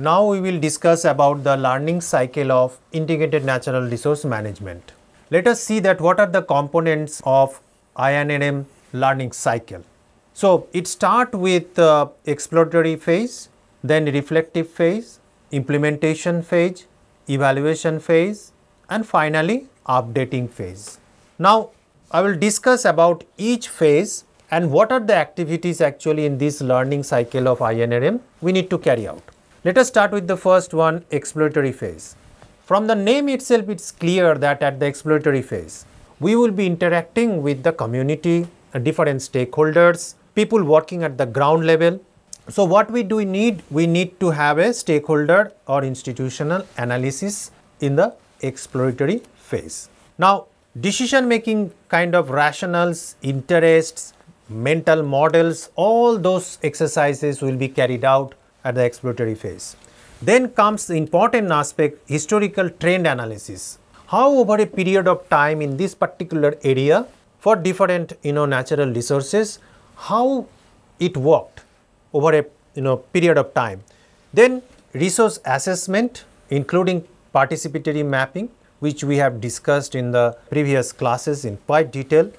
Now we will discuss about the learning cycle of integrated natural resource management. Let us see that what are the components of INRM learning cycle. So, it start with uh, exploratory phase, then reflective phase, implementation phase, evaluation phase and finally updating phase. Now, I will discuss about each phase and what are the activities actually in this learning cycle of INRM we need to carry out. Let us start with the first one exploratory phase. From the name itself it is clear that at the exploratory phase we will be interacting with the community, uh, different stakeholders, people working at the ground level. So, what we do need? We need to have a stakeholder or institutional analysis in the exploratory phase. Now, decision making kind of rationals, interests, mental models, all those exercises will be carried out at the exploratory phase. Then comes the important aspect historical trend analysis. How over a period of time in this particular area for different you know natural resources, how it worked over a you know period of time. Then resource assessment including participatory mapping which we have discussed in the previous classes in quite detail.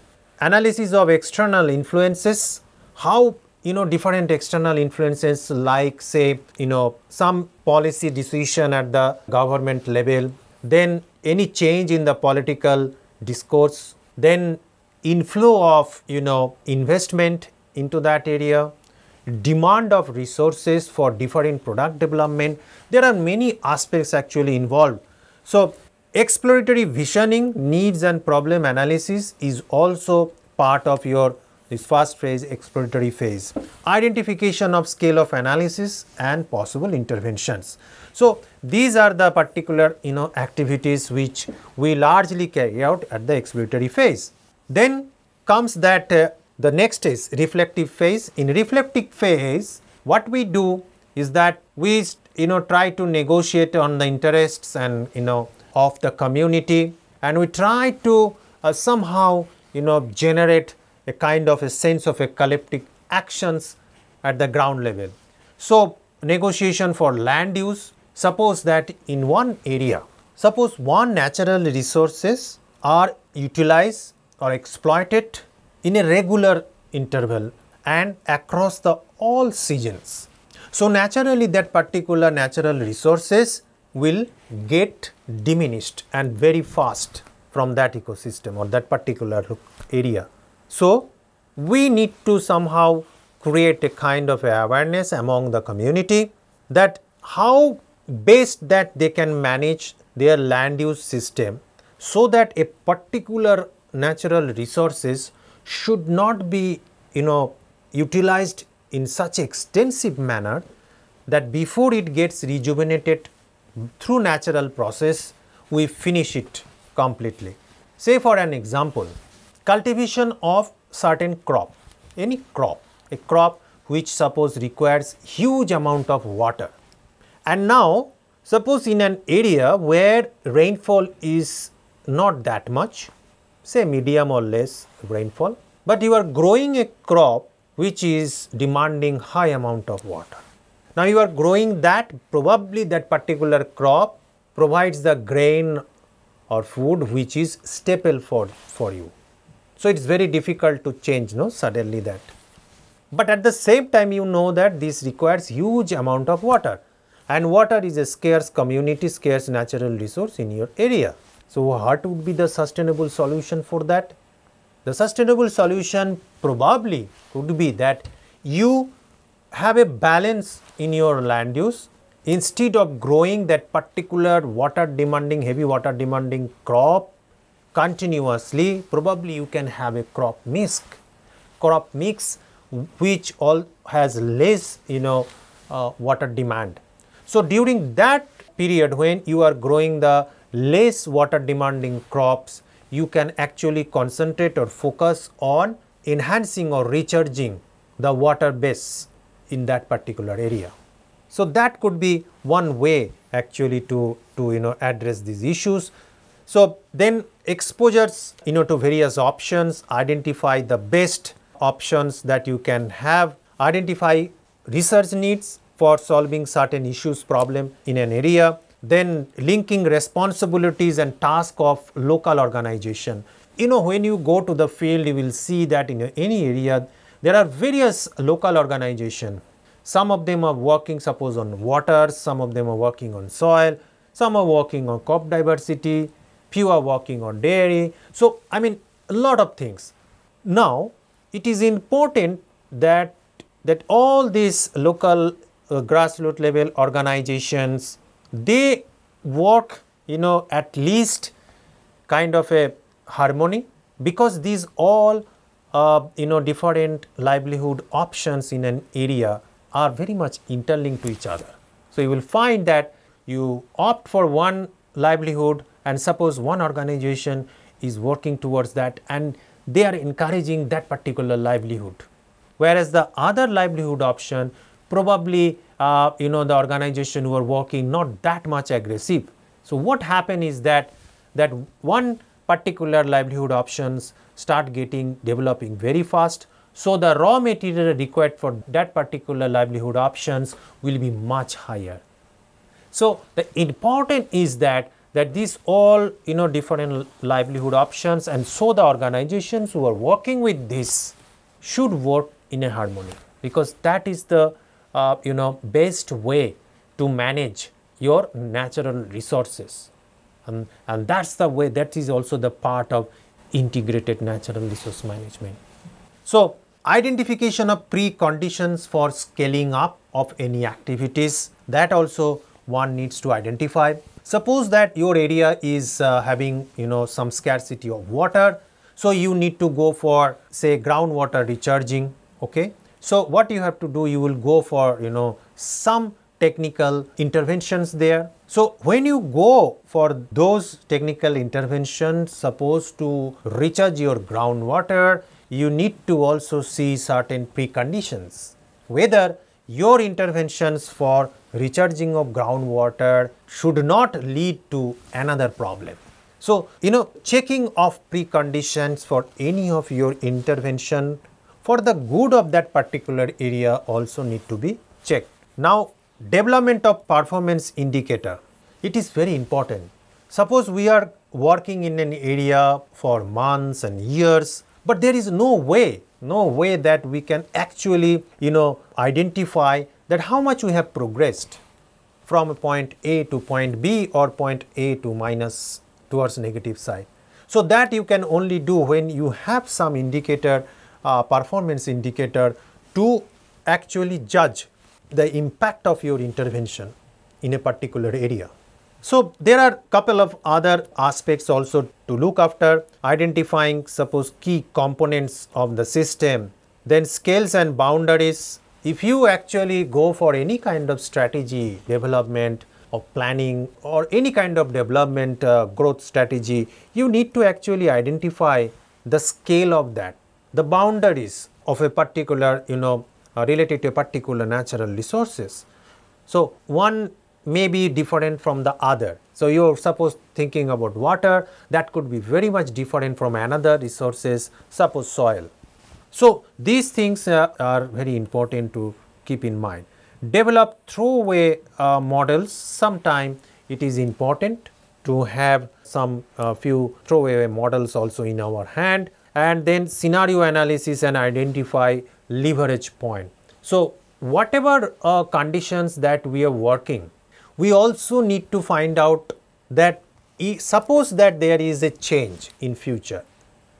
Analysis of external influences, how you know different external influences like say you know some policy decision at the government level, then any change in the political discourse, then inflow of you know investment into that area, demand of resources for different product development. There are many aspects actually involved. So, exploratory visioning needs and problem analysis is also part of your this first phase exploratory phase. Identification of scale of analysis and possible interventions. So these are the particular you know activities which we largely carry out at the exploratory phase. Then comes that uh, the next is reflective phase. In reflective phase what we do is that we you know try to negotiate on the interests and you know of the community and we try to uh, somehow you know generate a kind of a sense of a collective actions at the ground level. So, negotiation for land use suppose that in one area suppose one natural resources are utilized or exploited in a regular interval and across the all seasons. So, naturally that particular natural resources will get diminished and very fast from that ecosystem or that particular area. So, we need to somehow create a kind of awareness among the community that how best that they can manage their land use system so that a particular natural resources should not be you know utilized in such extensive manner that before it gets rejuvenated through natural process we finish it completely. Say for an example, cultivation of certain crop, any crop, a crop which suppose requires huge amount of water. And now suppose in an area where rainfall is not that much, say medium or less rainfall, but you are growing a crop which is demanding high amount of water. Now you are growing that probably that particular crop provides the grain or food which is staple for, for you. So it is very difficult to change no suddenly that. But at the same time you know that this requires huge amount of water and water is a scarce community scarce natural resource in your area. So what would be the sustainable solution for that? The sustainable solution probably could be that you have a balance in your land use instead of growing that particular water demanding heavy water demanding crop continuously probably you can have a crop mix crop mix which all has less you know uh, water demand so during that period when you are growing the less water demanding crops you can actually concentrate or focus on enhancing or recharging the water base in that particular area. So, that could be one way actually to, to you know address these issues. So, then exposures you know to various options, identify the best options that you can have, identify research needs for solving certain issues problem in an area then linking responsibilities and task of local organization. You know when you go to the field you will see that in any area there are various local organization. Some of them are working suppose on water some of them are working on soil some are working on crop diversity few are working on dairy so i mean a lot of things now it is important that that all these local uh, grassroots level organizations they work you know at least kind of a harmony because these all uh, you know different livelihood options in an area are very much interlinked to each other. So, you will find that you opt for one livelihood and suppose one organization is working towards that and they are encouraging that particular livelihood. Whereas the other livelihood option probably uh, you know the organization who are working not that much aggressive. So, what happen is that that one particular livelihood options start getting developing very fast. So, the raw material required for that particular livelihood options will be much higher. So, the important is that that these all you know different livelihood options and so the organizations who are working with this should work in a harmony because that is the uh, you know best way to manage your natural resources and, and that's the way that is also the part of integrated natural resource management. So, identification of preconditions for scaling up of any activities that also one needs to identify. Suppose that your area is uh, having you know some scarcity of water, so you need to go for say groundwater recharging okay so, what you have to do you will go for you know some technical interventions there. So, when you go for those technical interventions suppose to recharge your groundwater you need to also see certain preconditions whether your interventions for recharging of groundwater should not lead to another problem. So, you know checking of preconditions for any of your intervention for the good of that particular area also need to be checked. Now, development of performance indicator, it is very important. Suppose we are working in an area for months and years, but there is no way, no way that we can actually, you know, identify that how much we have progressed from point A to point B or point A to minus towards negative side. So, that you can only do when you have some indicator uh, performance indicator to actually judge the impact of your intervention in a particular area. So, there are couple of other aspects also to look after identifying suppose key components of the system, then scales and boundaries. If you actually go for any kind of strategy development of planning or any kind of development uh, growth strategy, you need to actually identify the scale of that the boundaries of a particular you know uh, related to a particular natural resources. So, one may be different from the other. So, you are suppose thinking about water that could be very much different from another resources suppose soil. So, these things uh, are very important to keep in mind. Develop throwaway uh, models sometime it is important to have some uh, few throwaway models also in our hand and then scenario analysis and identify leverage point. So, whatever uh, conditions that we are working, we also need to find out that suppose that there is a change in future.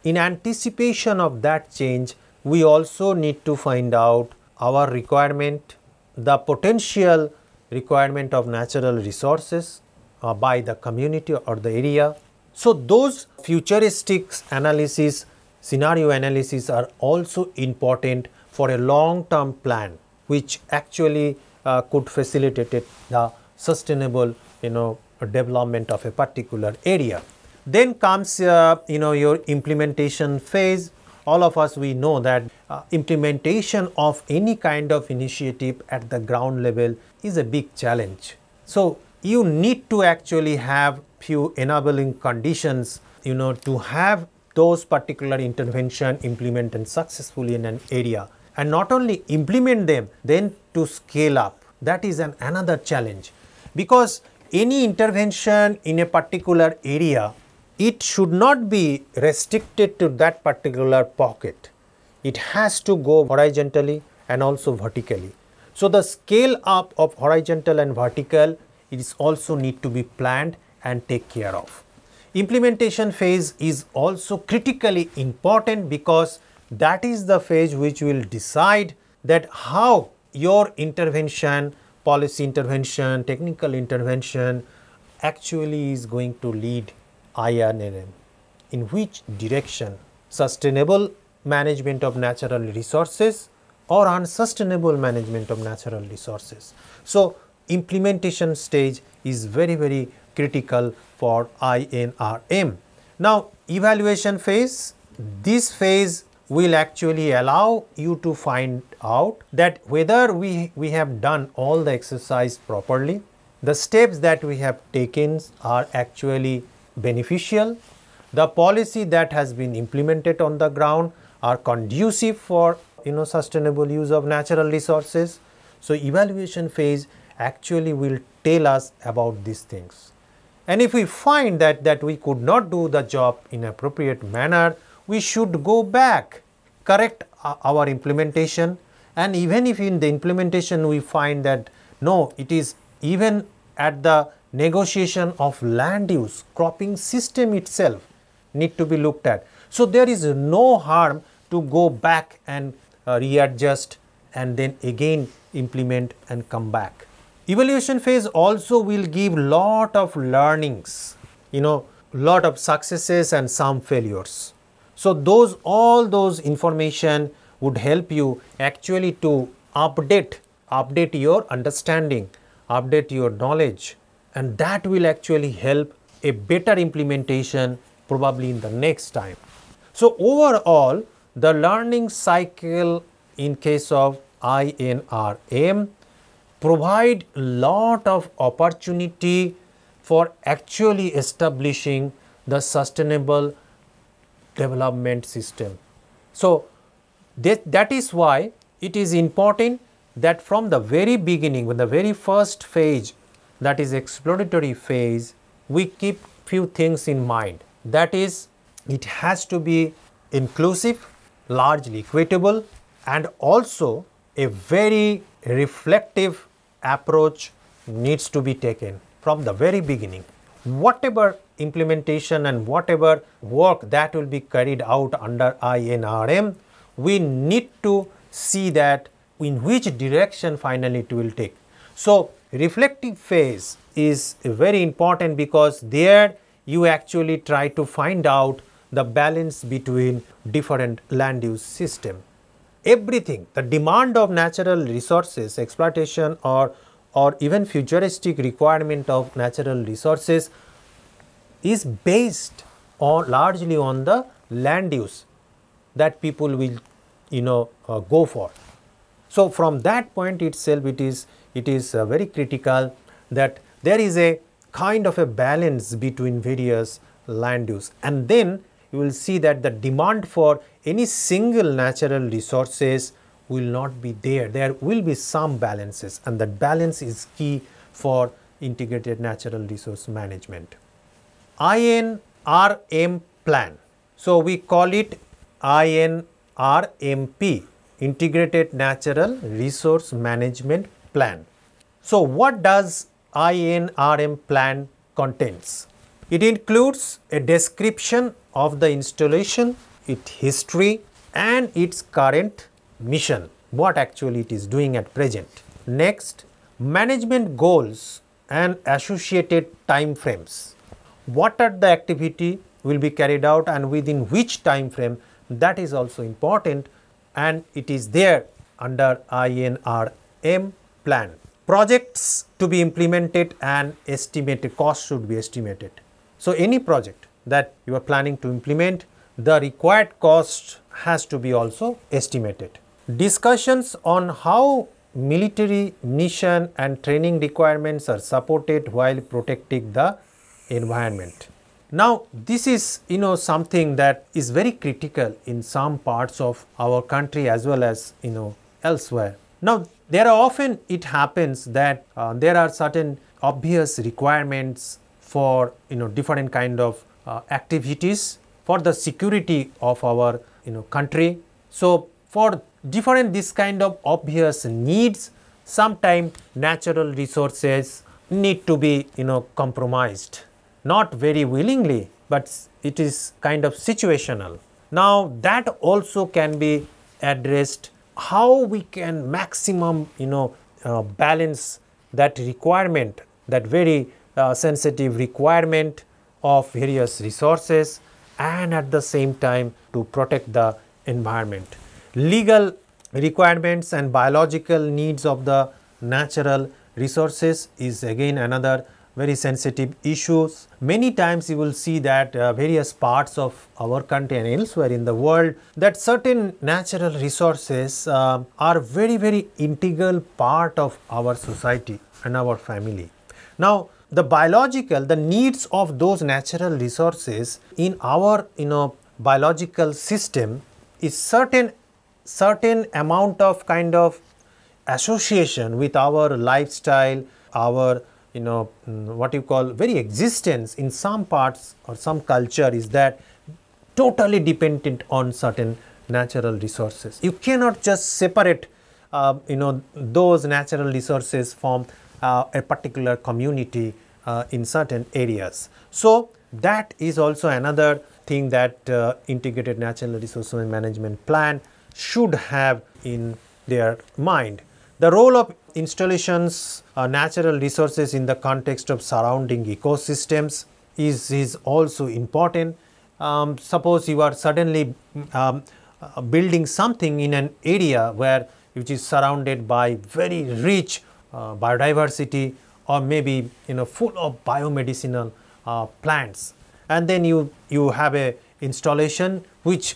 In anticipation of that change, we also need to find out our requirement, the potential requirement of natural resources uh, by the community or the area. So, those futuristic analysis scenario analysis are also important for a long term plan which actually uh, could facilitate the sustainable you know development of a particular area. Then comes uh, you know your implementation phase all of us we know that uh, implementation of any kind of initiative at the ground level is a big challenge. So, you need to actually have few enabling conditions you know to have those particular intervention implemented successfully in an area and not only implement them then to scale up that is an another challenge because any intervention in a particular area it should not be restricted to that particular pocket. It has to go horizontally and also vertically. So the scale up of horizontal and vertical is also need to be planned and take care of. Implementation phase is also critically important because that is the phase which will decide that how your intervention policy intervention, technical intervention actually is going to lead INRM in which direction sustainable management of natural resources or unsustainable management of natural resources. So, implementation stage is very very critical for INRM. Now, evaluation phase, this phase will actually allow you to find out that whether we, we have done all the exercise properly, the steps that we have taken are actually beneficial, the policy that has been implemented on the ground are conducive for you know sustainable use of natural resources. So, evaluation phase actually will tell us about these things. And if we find that, that we could not do the job in appropriate manner, we should go back, correct our implementation and even if in the implementation we find that no, it is even at the negotiation of land use, cropping system itself need to be looked at. So, there is no harm to go back and uh, readjust and then again implement and come back. Evaluation phase also will give lot of learnings, you know, lot of successes and some failures. So, those all those information would help you actually to update, update your understanding, update your knowledge and that will actually help a better implementation probably in the next time. So, overall the learning cycle in case of INRM provide lot of opportunity for actually establishing the sustainable development system. So, that, that is why it is important that from the very beginning, when the very first phase that is exploratory phase, we keep few things in mind. That is, it has to be inclusive, largely equitable and also a very reflective approach needs to be taken from the very beginning. Whatever implementation and whatever work that will be carried out under INRM, we need to see that in which direction finally it will take. So, reflective phase is very important because there you actually try to find out the balance between different land use system. Everything, the demand of natural resources, exploitation or, or even futuristic requirement of natural resources is based on largely on the land use that people will you know uh, go for. So, from that point itself it is it is uh, very critical that there is a kind of a balance between various land use and then you will see that the demand for any single natural resources will not be there. There will be some balances and that balance is key for integrated natural resource management. INRM plan. So, we call it INRMP Integrated Natural Resource Management Plan. So, what does INRM plan contains? It includes a description of the installation, its history and its current mission, what actually it is doing at present. Next, management goals and associated time frames. What are the activity will be carried out and within which time frame that is also important and it is there under INRM plan. Projects to be implemented and estimated cost should be estimated. So, any project that you are planning to implement the required cost has to be also estimated. Discussions on how military mission and training requirements are supported while protecting the environment. Now, this is you know something that is very critical in some parts of our country as well as you know elsewhere. Now, there are often it happens that uh, there are certain obvious requirements for you know different kind of uh, activities for the security of our you know country. So, for different this kind of obvious needs sometimes natural resources need to be you know compromised not very willingly, but it is kind of situational. Now, that also can be addressed how we can maximum you know uh, balance that requirement that very uh, sensitive requirement of various resources and at the same time to protect the environment. Legal requirements and biological needs of the natural resources is again another very sensitive issues. Many times you will see that uh, various parts of our country and elsewhere in the world that certain natural resources uh, are very very integral part of our society and our family. Now the biological the needs of those natural resources in our you know biological system is certain certain amount of kind of association with our lifestyle our you know mm, what you call very existence in some parts or some culture is that totally dependent on certain natural resources. You cannot just separate uh, you know those natural resources from uh, a particular community uh, in certain areas. So, that is also another thing that uh, integrated natural resource management plan should have in their mind. The role of installations uh, natural resources in the context of surrounding ecosystems is, is also important. Um, suppose you are suddenly um, uh, building something in an area where which is surrounded by very rich uh, biodiversity or maybe you know full of biomedicinal uh, plants and then you you have a installation which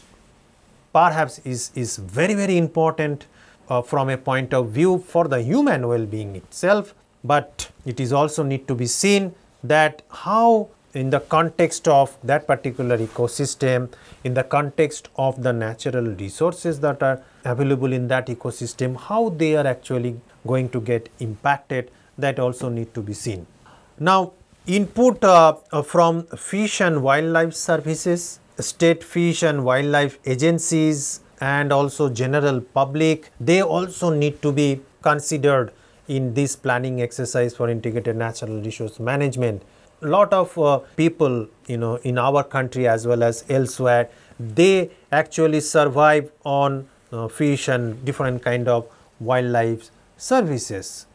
perhaps is is very very important uh, from a point of view for the human well-being itself, but it is also need to be seen that how in the context of that particular ecosystem, in the context of the natural resources that are available in that ecosystem, how they are actually going to get impacted that also need to be seen. Now, input uh, from fish and wildlife services, state fish and wildlife agencies, and also general public, they also need to be considered in this planning exercise for integrated natural resource management. A lot of uh, people, you know, in our country as well as elsewhere, they actually survive on uh, fish and different kind of wildlife services.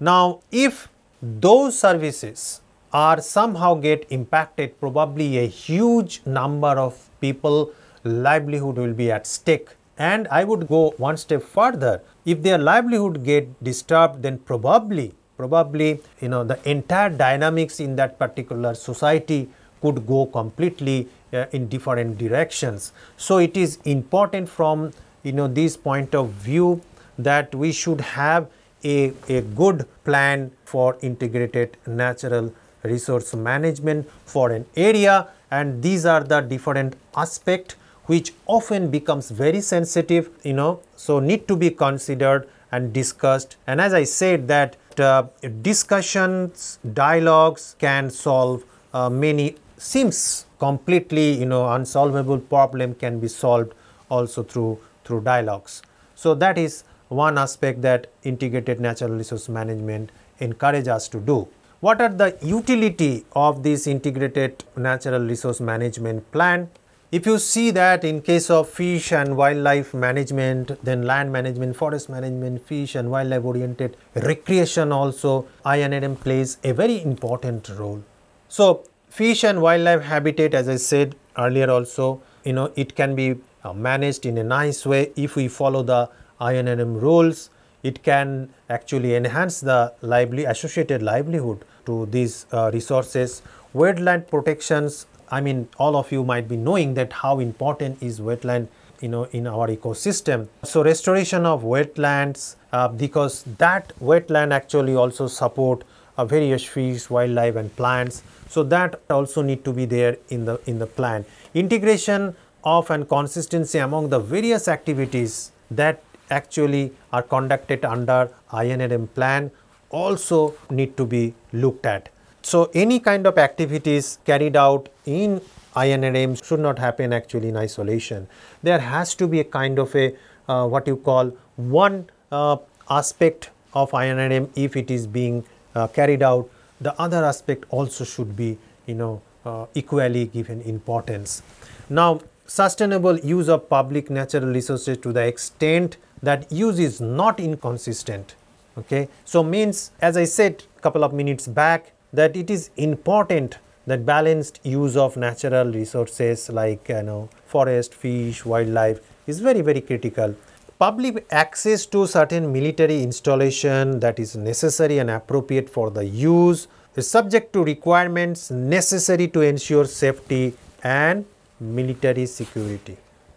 Now, if those services are somehow get impacted, probably a huge number of people livelihood will be at stake. And I would go one step further. If their livelihood get disturbed, then probably, probably, you know, the entire dynamics in that particular society could go completely uh, in different directions. So it is important from, you know, this point of view that we should have a, a good plan for integrated natural resource management for an area and these are the different aspect which often becomes very sensitive you know so need to be considered and discussed and as I said that uh, discussions dialogues can solve uh, many seems completely you know unsolvable problem can be solved also through through dialogues. So, that is one aspect that integrated natural resource management encourage us to do. What are the utility of this integrated natural resource management plan? If you see that in case of fish and wildlife management, then land management, forest management, fish and wildlife oriented recreation also, INNM plays a very important role. So, fish and wildlife habitat as I said earlier also, you know, it can be uh, managed in a nice way if we follow the INNM rules. It can actually enhance the lively associated livelihood to these uh, resources. Wetland protections I mean all of you might be knowing that how important is wetland you know in our ecosystem. So restoration of wetlands uh, because that wetland actually also support uh, various fish, wildlife and plants. So that also need to be there in the in the plan. Integration of and consistency among the various activities that actually are conducted under INRM plan also need to be looked at. So, any kind of activities carried out in INRM should not happen actually in isolation. There has to be a kind of a uh, what you call one uh, aspect of INRM if it is being uh, carried out, the other aspect also should be you know uh, equally given importance. Now, sustainable use of public natural resources to the extent that use is not inconsistent. Okay. So, means as I said couple of minutes back that it is important that balanced use of natural resources like you know forest, fish, wildlife is very very critical. Public access to certain military installation that is necessary and appropriate for the use is subject to requirements necessary to ensure safety and military security.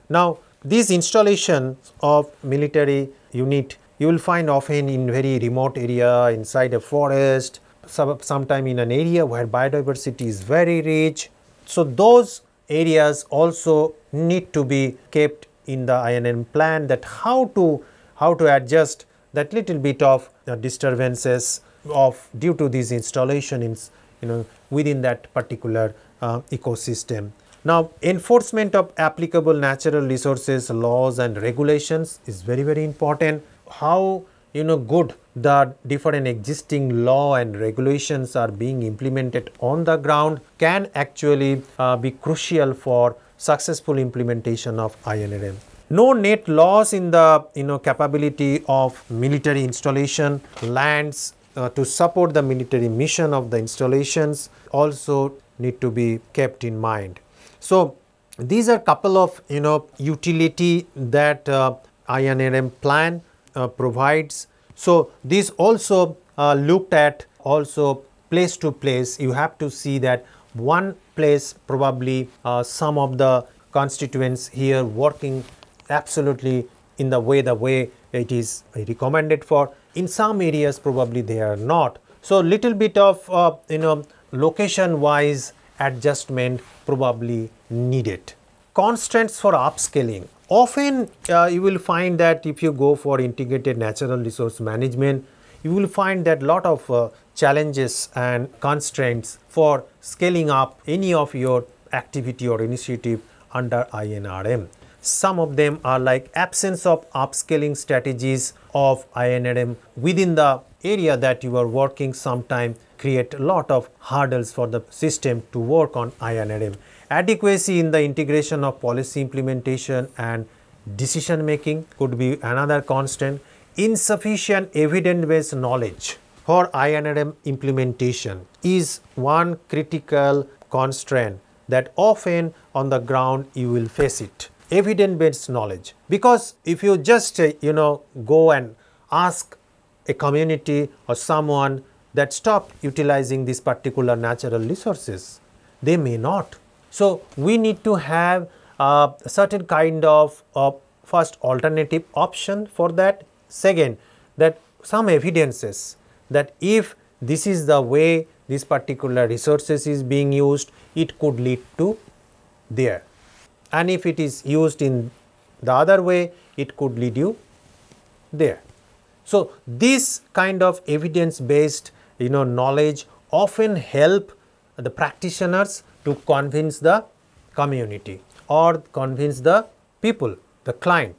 Now, these installations of military unit you will find often in very remote area inside a forest sometime in an area where biodiversity is very rich. So, those areas also need to be kept in the INRM plan that how to how to adjust that little bit of disturbances of due to these installation in you know within that particular uh, ecosystem. Now, enforcement of applicable natural resources laws and regulations is very very important. How you know good the different existing law and regulations are being implemented on the ground can actually uh, be crucial for successful implementation of INRM. No net loss in the you know capability of military installation lands uh, to support the military mission of the installations also need to be kept in mind. So, these are couple of you know utility that uh, INRM plan uh, provides. So, this also uh, looked at also place to place you have to see that one place probably uh, some of the constituents here working absolutely in the way the way it is recommended for in some areas probably they are not. So, little bit of uh, you know location wise adjustment probably needed. Constraints for upscaling often uh, you will find that if you go for integrated natural resource management you will find that lot of uh, challenges and constraints for scaling up any of your activity or initiative under INRM. Some of them are like absence of upscaling strategies of INRM within the area that you are working sometime create a lot of hurdles for the system to work on INRM. Adequacy in the integration of policy implementation and decision making could be another constant. Insufficient evidence based knowledge for INRM implementation is one critical constraint that often on the ground you will face it evidence based knowledge because if you just you know go and ask a community or someone that stop utilizing these particular natural resources. They may not. So we need to have a certain kind of first alternative option for that. Second that some evidences that if this is the way this particular resources is being used it could lead to there. And if it is used in the other way it could lead you there. So, this kind of evidence based you know knowledge often help the practitioners to convince the community or convince the people the client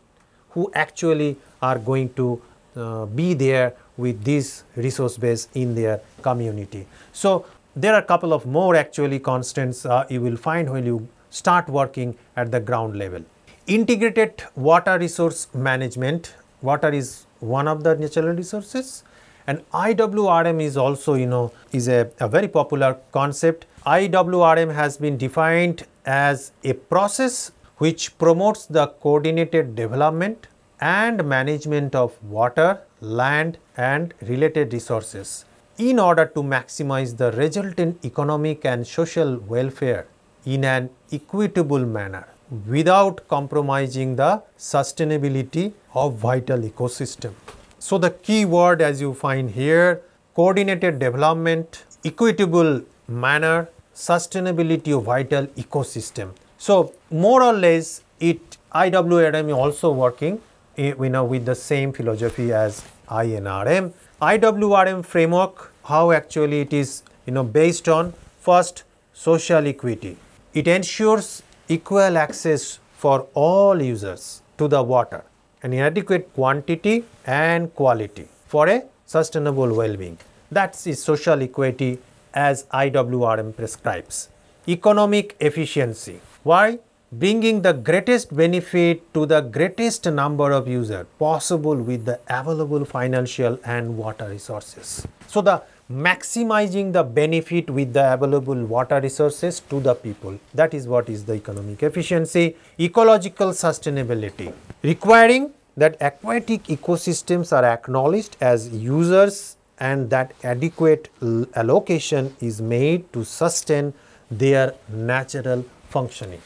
who actually are going to uh, be there with this resource base in their community. So, there are a couple of more actually constants uh, you will find when you start working at the ground level. Integrated water resource management, water is one of the natural resources and IWRM is also you know is a, a very popular concept. IWRM has been defined as a process which promotes the coordinated development and management of water, land and related resources in order to maximize the resultant economic and social welfare in an equitable manner without compromising the sustainability of vital ecosystem. So, the key word as you find here coordinated development, equitable manner, sustainability of vital ecosystem. So, more or less it IWRM is also working eh, you know with the same philosophy as INRM. IWRM framework, how actually it is you know based on first social equity. It ensures equal access for all users to the water and adequate quantity and quality for a sustainable well-being. That is social equity as IWRM prescribes. Economic efficiency. Why? Bringing the greatest benefit to the greatest number of users possible with the available financial and water resources. So, the maximizing the benefit with the available water resources to the people. That is what is the economic efficiency. Ecological sustainability requiring that aquatic ecosystems are acknowledged as users and that adequate allocation is made to sustain their natural functioning.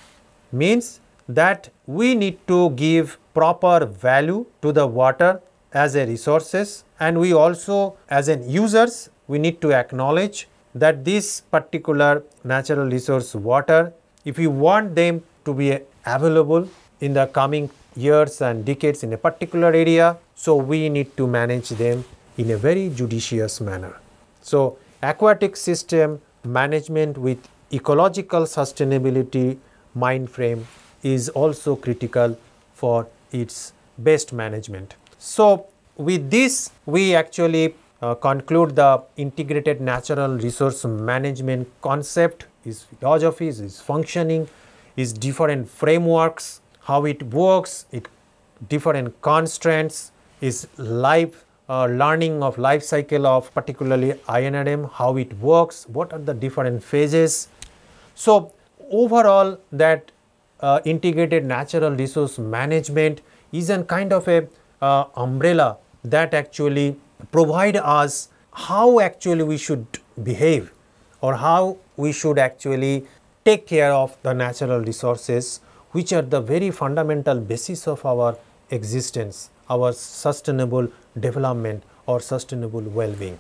Means that we need to give proper value to the water as a resources and we also as an users we need to acknowledge that this particular natural resource water if we want them to be available in the coming years and decades in a particular area so we need to manage them in a very judicious manner. So aquatic system management with ecological sustainability mind frame is also critical for its best management. So with this we actually uh, conclude the integrated natural resource management concept, is philosophy, is functioning, is different frameworks, how it works, it different constraints, is life uh, learning of life cycle of particularly INRM, how it works, what are the different phases. So, overall that uh, integrated natural resource management is a kind of a uh, umbrella that actually provide us how actually we should behave or how we should actually take care of the natural resources which are the very fundamental basis of our existence, our sustainable development or sustainable well-being.